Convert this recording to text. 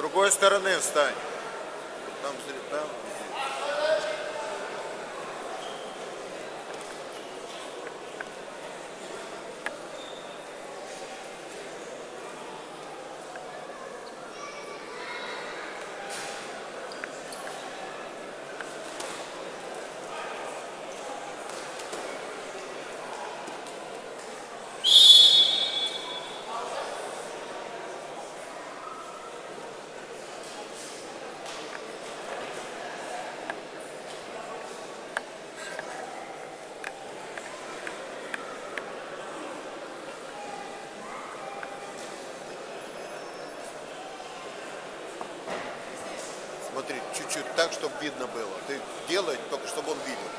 другой стороны встань. Там, там. Смотри, чуть-чуть так, чтобы видно было. Ты делай, только чтобы он видел.